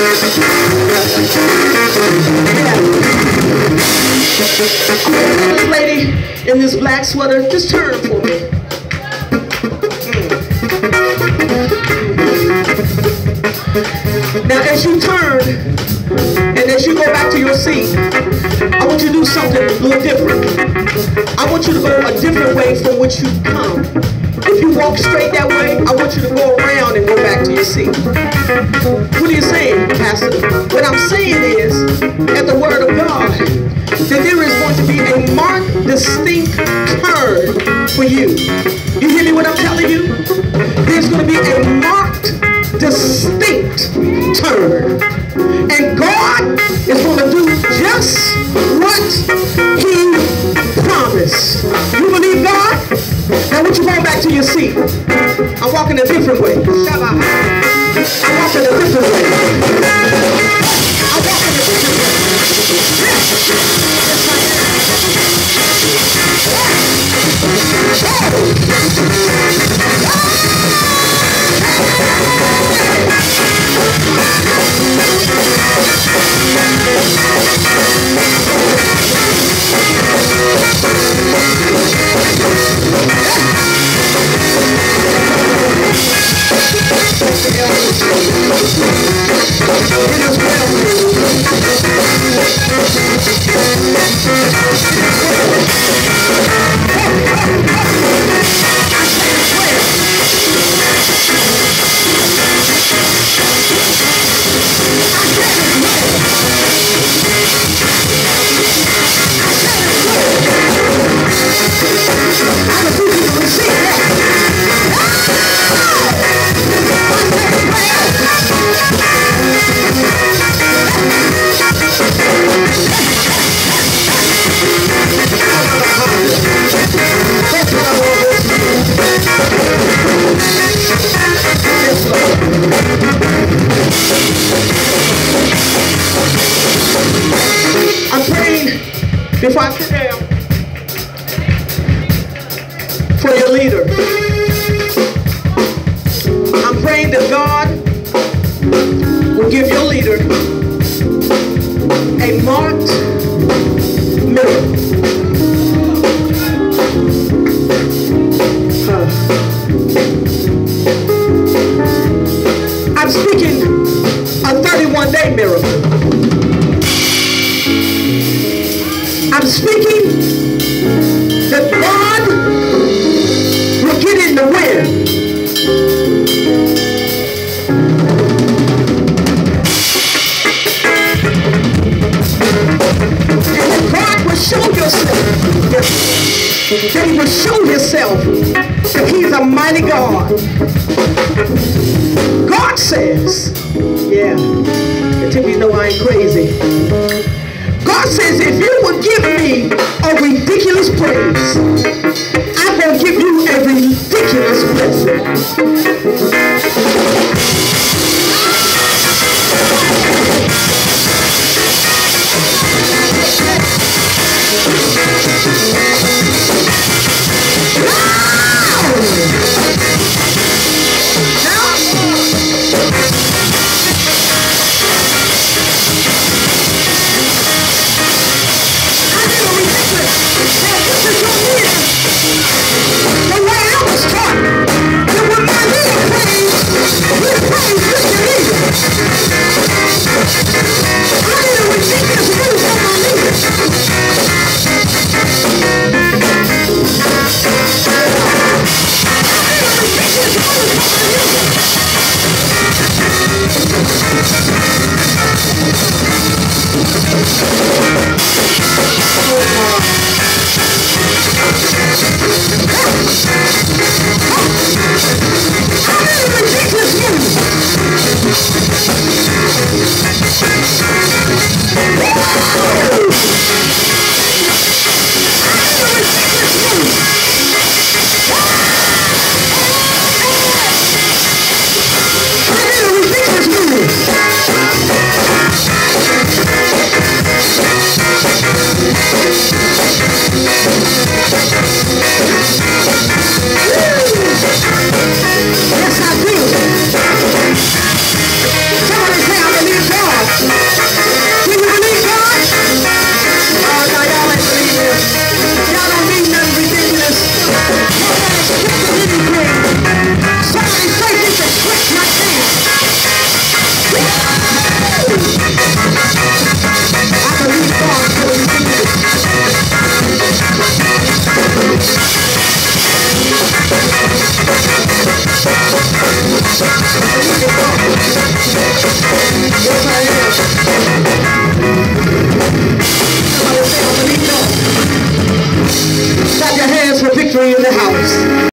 This lady in this black sweater, just turn for me. Mm. Now as you turn, and as you go back to your seat, I want you to do something a little different. I want you to go a different way from which you come. If you walk straight that way, I want you to go around and go back to your seat. What are you saying, Pastor? What I'm saying is, at the Word of God, that there is going to be a marked, distinct turn for you. You hear me what I'm telling you? There's going to be a marked, distinct turn. And God is going to do just Now would you go back to your seat? I'm walking a different way. I'm walking a different way. I'm walking a different way. Yes, I am. I'm before I sit down for your leader. I'm praying to God I'm speaking that God will get in the wind. And God will show yourself. That he will show himself that he's a mighty God. God says, yeah, until you know I ain't crazy. God says, if you will give me a ridiculous praise, going to give you a ridiculous blessing. I I house.